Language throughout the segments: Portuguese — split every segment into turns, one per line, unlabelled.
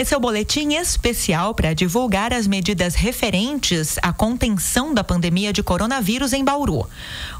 Esse é o boletim especial para divulgar as medidas referentes à contenção da pandemia de coronavírus em Bauru.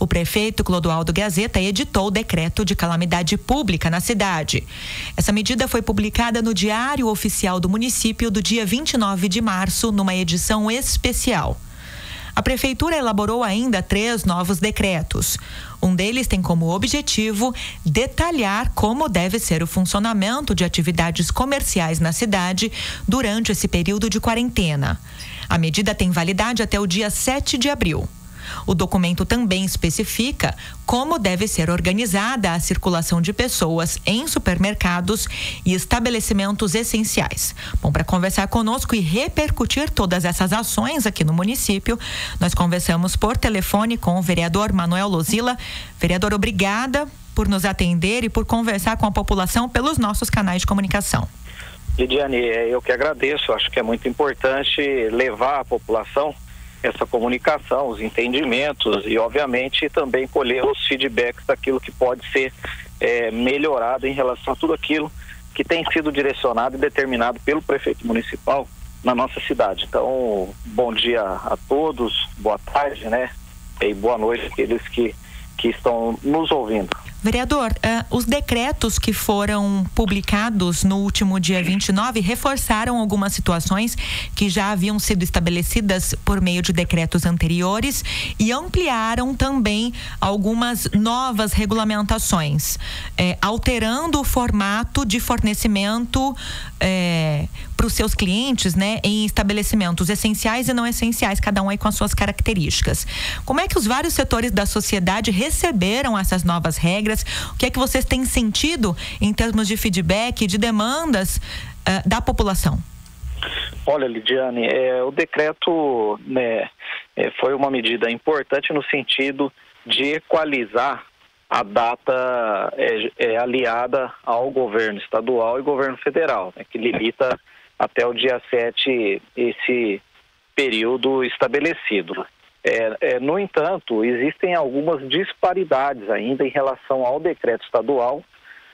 O prefeito Clodoaldo Gazeta editou o decreto de calamidade pública na cidade. Essa medida foi publicada no Diário Oficial do Município do dia 29 de março, numa edição especial. A prefeitura elaborou ainda três novos decretos. Um deles tem como objetivo detalhar como deve ser o funcionamento de atividades comerciais na cidade durante esse período de quarentena. A medida tem validade até o dia 7 de abril. O documento também especifica como deve ser organizada a circulação de pessoas em supermercados e estabelecimentos essenciais. Bom, para conversar conosco e repercutir todas essas ações aqui no município, nós conversamos por telefone com o vereador Manuel Lozila. Vereador, obrigada por nos atender e por conversar com a população pelos nossos canais de comunicação.
Lidiane, eu que agradeço, acho que é muito importante levar à população essa comunicação, os entendimentos e, obviamente, também colher os feedbacks daquilo que pode ser é, melhorado em relação a tudo aquilo que tem sido direcionado e determinado pelo prefeito municipal na nossa cidade. Então, bom dia a todos, boa tarde, né? E boa noite àqueles que, que estão nos ouvindo.
Vereador, uh, os decretos que foram publicados no último dia 29 reforçaram algumas situações que já haviam sido estabelecidas por meio de decretos anteriores e ampliaram também algumas novas regulamentações, eh, alterando o formato de fornecimento eh, para os seus clientes, né, em estabelecimentos essenciais e não essenciais, cada um aí com as suas características. Como é que os vários setores da sociedade receberam essas novas regras? O que é que vocês têm sentido em termos de feedback, de demandas uh, da população?
Olha, Lidiane, é, o decreto né, é, foi uma medida importante no sentido de equalizar a data é, é, aliada ao governo estadual e governo federal, né, que limita até o dia 7 esse período estabelecido. É, é, no entanto, existem algumas disparidades ainda em relação ao decreto estadual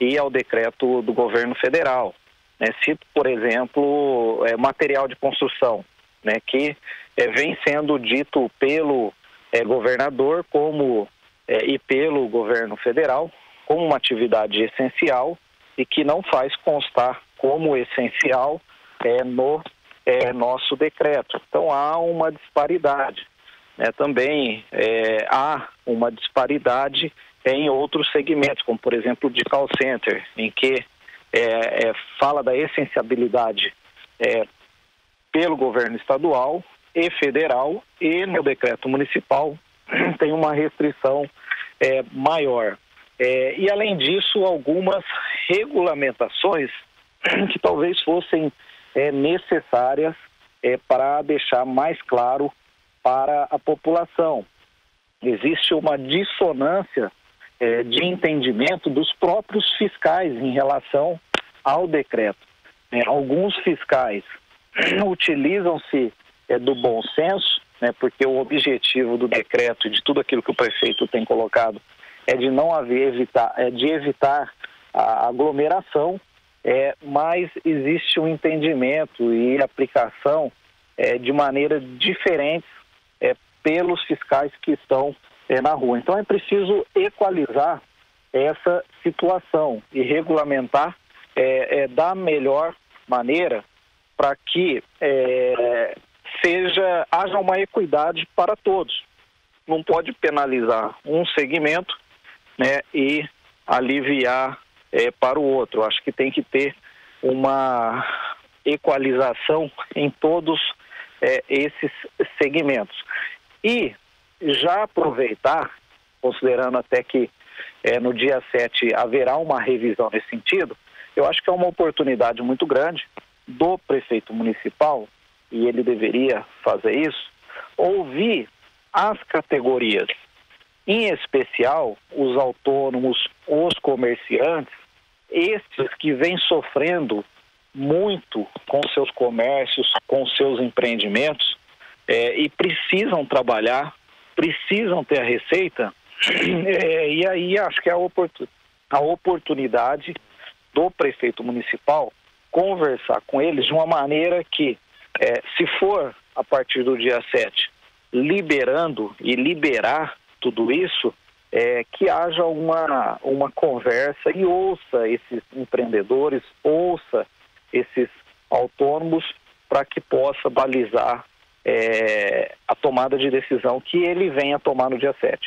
e ao decreto do governo federal. Né? Cito, por exemplo, é, material de construção, né, que é, vem sendo dito pelo é, governador como é, e pelo governo federal como uma atividade essencial e que não faz constar como essencial no nosso decreto. Então há uma disparidade. Né? Também é, há uma disparidade em outros segmentos, como por exemplo de call center, em que é, é fala da essenciabilidade é, pelo governo estadual e federal e no decreto municipal tem uma restrição é, maior. e além disso, algumas regulamentações que talvez fossem é, necessárias é, para deixar mais claro para a população. Existe uma dissonância é, de entendimento dos próprios fiscais em relação ao decreto. É, alguns fiscais utilizam-se é, do bom senso, né, porque o objetivo do decreto e de tudo aquilo que o prefeito tem colocado é de não haver evitar, é de evitar a aglomeração é, mas existe um entendimento e aplicação é, de maneira diferente é, pelos fiscais que estão é, na rua. Então é preciso equalizar essa situação e regulamentar é, é, da melhor maneira para que seja haja uma equidade para todos. Não pode penalizar um segmento né, e aliviar é, para o outro. Acho que tem que ter uma equalização em todos é, esses segmentos. E já aproveitar, considerando até que é, no dia 7 haverá uma revisão nesse sentido, eu acho que é uma oportunidade muito grande do prefeito municipal, e ele deveria fazer isso, ouvir as categorias, em especial os autônomos, os comerciantes, estes que vêm sofrendo muito com seus comércios, com seus empreendimentos é, e precisam trabalhar, precisam ter a receita, é, e aí acho que é a, oportun, a oportunidade do prefeito municipal conversar com eles de uma maneira que, é, se for a partir do dia 7, liberando e liberar tudo isso, é, que haja uma, uma conversa e ouça esses empreendedores, ouça esses autônomos para que possa balizar é, a tomada de decisão que ele venha tomar no dia 7.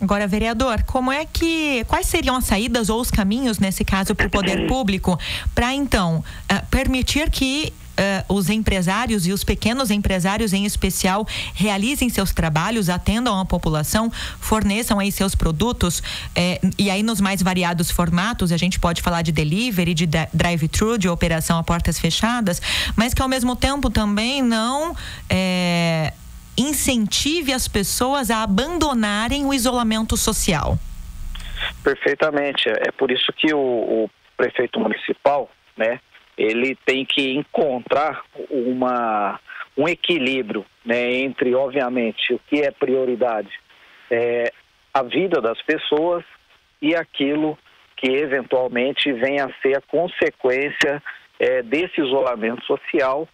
Agora, vereador, como é que quais seriam as saídas ou os caminhos nesse caso para o poder público para então uh, permitir que uh, os empresários e os pequenos empresários em especial realizem seus trabalhos, atendam a população, forneçam aí seus produtos eh, e aí nos mais variados formatos, a gente pode falar de delivery, de drive-thru, de operação a portas fechadas, mas que ao mesmo tempo também não eh, incentive as pessoas a abandonarem o isolamento social.
Perfeitamente. É por isso que o, o prefeito municipal, né, ele tem que encontrar uma, um equilíbrio né, entre, obviamente, o que é prioridade, é, a vida das pessoas e aquilo que eventualmente venha a ser a consequência é, desse isolamento social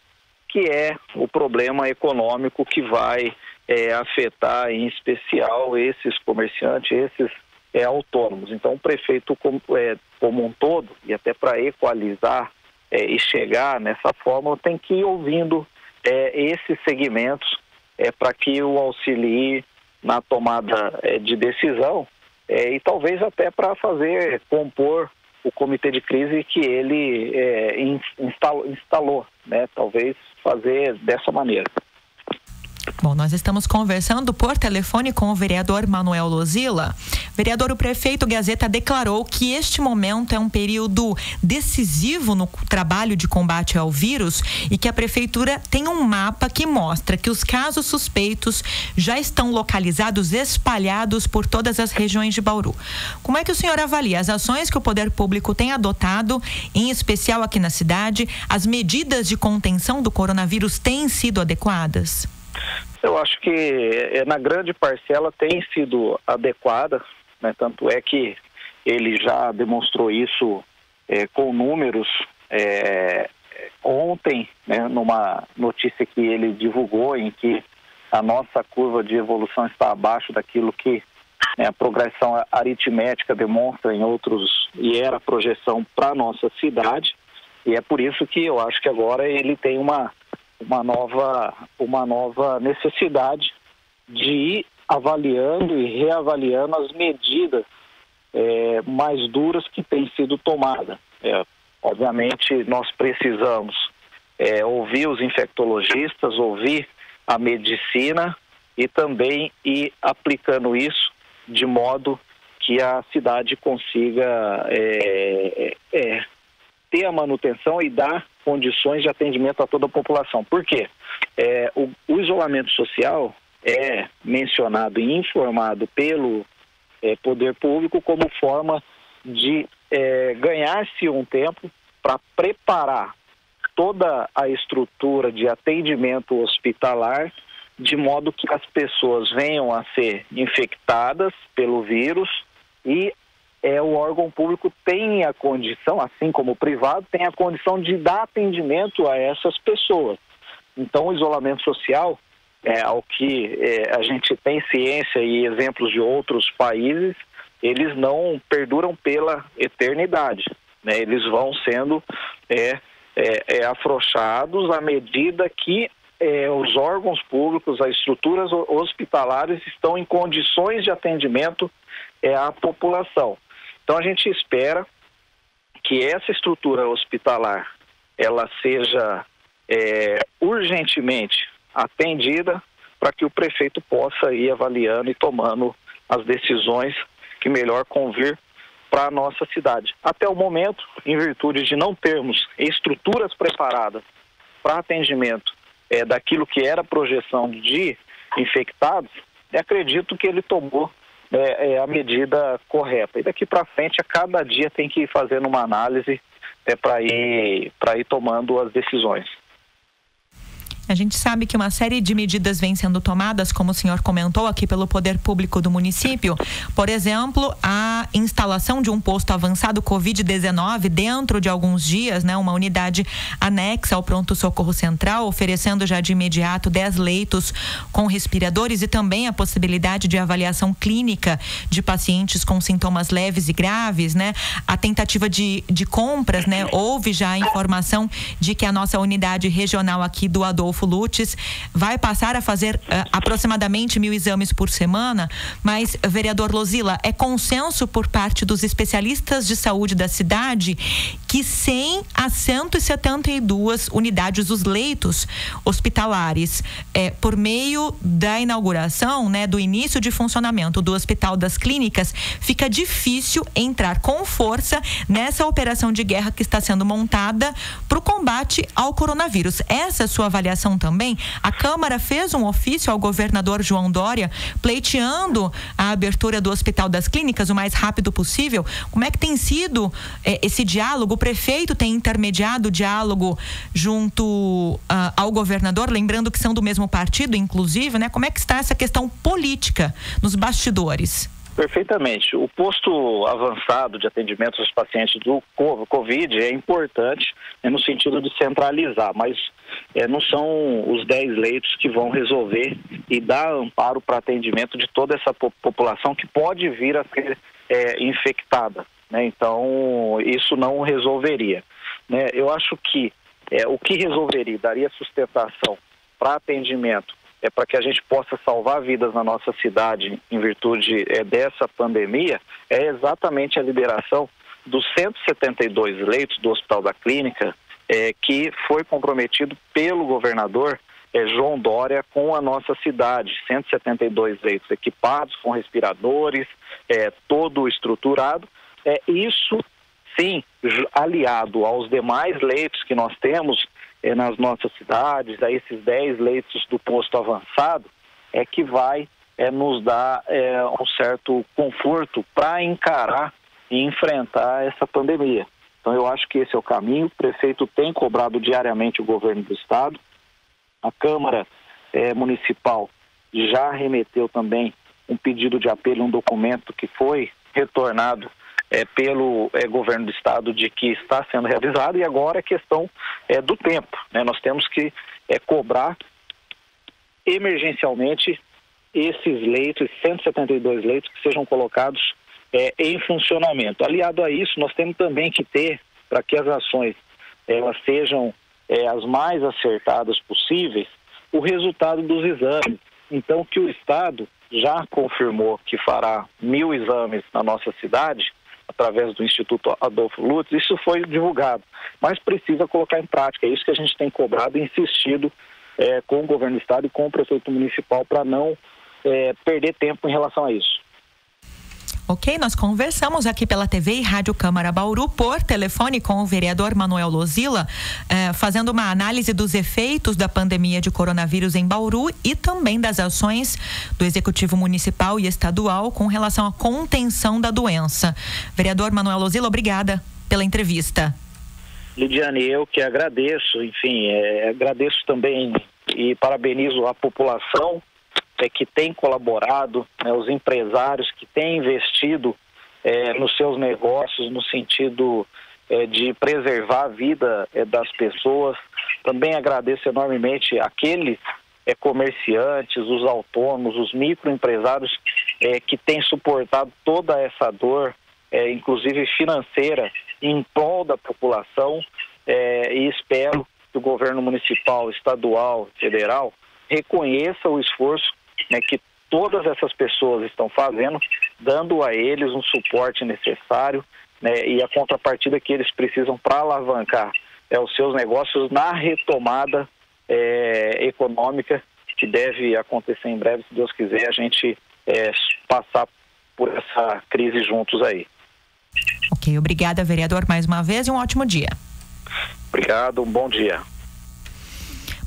que é o problema econômico que vai é, afetar em especial esses comerciantes, esses é, autônomos. Então, o prefeito como, é, como um todo, e até para equalizar é, e chegar nessa forma, tem que ir ouvindo é, esses segmentos é, para que o auxilie na tomada é, de decisão e talvez até para fazer compor o comitê de crise que ele instalou, instalou né? Talvez fazer dessa maneira.
Bom, nós estamos conversando por telefone com o vereador Manuel Lozila. Vereador, o prefeito Gazeta declarou que este momento é um período decisivo no trabalho de combate ao vírus e que a prefeitura tem um mapa que mostra que os casos suspeitos já estão localizados, espalhados por todas as regiões de Bauru. Como é que o senhor avalia as ações que o poder público tem adotado, em especial aqui na cidade? As medidas de contenção do coronavírus têm sido adequadas?
Eu acho que é, na grande parcela tem sido adequada, né? tanto é que ele já demonstrou isso é, com números é, ontem, né, numa notícia que ele divulgou, em que a nossa curva de evolução está abaixo daquilo que né, a progressão aritmética demonstra em outros, e era a projeção para a nossa cidade, e é por isso que eu acho que agora ele tem uma uma nova, uma nova necessidade de ir avaliando e reavaliando as medidas é, mais duras que têm sido tomadas. É, obviamente, nós precisamos é, ouvir os infectologistas, ouvir a medicina e também ir aplicando isso de modo que a cidade consiga é, é, é ter a manutenção e dar condições de atendimento a toda a população. Por quê? É, o, o, isolamento social é mencionado e informado pelo é, poder público como forma de é, ganhar-se um tempo para preparar toda a estrutura de atendimento hospitalar de modo que as pessoas venham a ser infectadas pelo vírus e é, o órgão público tem a condição, assim como o privado, tem a condição de dar atendimento a essas pessoas. Então, o isolamento social, é, ao que é, a gente tem ciência e exemplos de outros países, eles não perduram pela eternidade. Né? Eles vão sendo é, é, é afrouxados à medida que é, os órgãos públicos, as estruturas hospitalares estão em condições de atendimento é, à população. Então a gente espera que essa estrutura hospitalar ela seja é, urgentemente atendida para que o prefeito possa ir avaliando e tomando as decisões que melhor convir para a nossa cidade. Até o momento, em virtude de não termos estruturas preparadas para atendimento é, daquilo que era projeção de infectados, acredito que ele tomou é, é a medida correta. E daqui para frente, a cada dia tem que ir fazendo uma análise é, para ir, ir tomando as decisões.
A gente sabe que uma série de medidas vem sendo tomadas, como o senhor comentou aqui, pelo poder público do município. Por exemplo, a instalação de um posto avançado Covid-19 dentro de alguns dias, né? Uma unidade anexa ao pronto-socorro central, oferecendo já de imediato 10 leitos com respiradores e também a possibilidade de avaliação clínica de pacientes com sintomas leves e graves, né? A tentativa de, de compras, né? Houve já a informação de que a nossa unidade regional aqui do Adolfo Rodolfo Lutes vai passar a fazer uh, aproximadamente mil exames por semana, mas, vereador Lozila, é consenso por parte dos especialistas de saúde da cidade que 100 a 172 unidades dos leitos hospitalares, é, por meio da inauguração, né, do início de funcionamento do Hospital das Clínicas, fica difícil entrar com força nessa operação de guerra que está sendo montada para o combate ao coronavírus. Essa é a sua avaliação também. A Câmara fez um ofício ao governador João Dória pleiteando a abertura do Hospital das Clínicas o mais rápido possível. Como é que tem sido eh, esse diálogo? O prefeito tem intermediado o diálogo junto uh, ao governador, lembrando que são do mesmo partido, inclusive, né? Como é que está essa questão política nos bastidores?
Perfeitamente. O posto avançado de atendimento aos pacientes do Covid é importante é no sentido de centralizar, mas é, não são os 10 leitos que vão resolver e dar amparo para atendimento de toda essa população que pode vir a ser é, infectada. Né? Então, isso não resolveria. Né? Eu acho que é, o que resolveria, daria sustentação para atendimento é para que a gente possa salvar vidas na nossa cidade em virtude é, dessa pandemia, é exatamente a liberação dos 172 leitos do Hospital da Clínica, é, que foi comprometido pelo governador é, João Dória com a nossa cidade. 172 leitos equipados com respiradores, é, todo estruturado. É, isso, sim, aliado aos demais leitos que nós temos é, nas nossas cidades, a esses 10 leitos do posto avançado, é que vai é, nos dar é, um certo conforto para encarar e enfrentar essa pandemia. Então, eu acho que esse é o caminho. O prefeito tem cobrado diariamente o governo do estado. A Câmara é, Municipal já remeteu também um pedido de apelo, um documento que foi retornado é, pelo é, governo do estado de que está sendo realizado e agora é questão é, do tempo. Né? Nós temos que é, cobrar emergencialmente esses leitos, 172 leitos que sejam colocados é, em funcionamento. Aliado a isso, nós temos também que ter, para que as ações elas sejam é, as mais acertadas possíveis, o resultado dos exames. Então, que o Estado já confirmou que fará mil exames na nossa cidade, através do Instituto Adolfo Lutz, isso foi divulgado, mas precisa colocar em prática. É isso que a gente tem cobrado e insistido é, com o governo do estado e com o prefeito municipal para não é, perder tempo em relação a isso.
Ok, nós conversamos aqui pela TV e Rádio Câmara Bauru por telefone com o vereador Manuel Lozila, eh, fazendo uma análise dos efeitos da pandemia de coronavírus em Bauru e também das ações do Executivo Municipal e Estadual com relação à contenção da doença. Vereador Manuel Lozila, obrigada pela entrevista.
Lidiane, eu que agradeço, enfim, é, agradeço também e parabenizo a população é, que tem colaborado, né, os empresários que têm investido é, nos seus negócios no sentido é, de preservar a vida é, das pessoas. Também agradeço enormemente aqueles é, comerciantes, os autônomos, os microempresários é, que têm suportado toda essa dor, inclusive financeira, em prol da população. e espero que o governo municipal, estadual, federal reconheça o esforço né, que todas essas pessoas estão fazendo, dando a eles um suporte necessário né, e a contrapartida que eles precisam para alavancar é, os seus negócios na retomada é, econômica que deve acontecer em breve, se Deus quiser, a gente é, passar por essa crise juntos aí.
Ok, obrigada, vereador, mais uma vez e um ótimo dia.
Obrigado, um bom dia.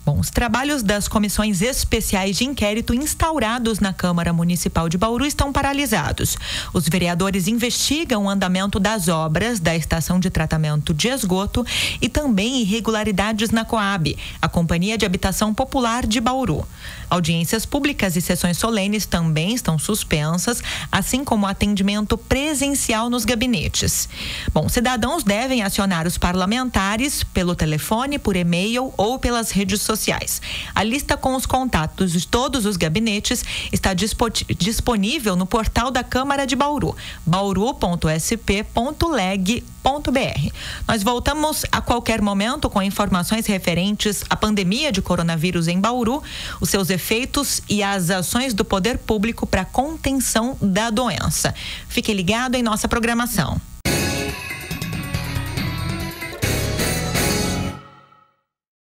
Bom, os trabalhos das comissões especiais de inquérito instaurados na Câmara Municipal de Bauru estão paralisados. Os vereadores investigam o andamento das obras da estação de tratamento de esgoto e também irregularidades na Coab, a Companhia de Habitação Popular de Bauru. Audiências públicas e sessões solenes também estão suspensas, assim como atendimento presencial nos gabinetes. Bom, cidadãos devem acionar os parlamentares pelo telefone, por e-mail ou pelas redes sociais. A lista com os contatos de todos os gabinetes está disponível no portal da Câmara de Bauru, Nós voltamos a qualquer momento com informações referentes à pandemia de coronavírus em Bauru, os seus efeitos e as ações do poder público para contenção da doença. Fique ligado em nossa programação.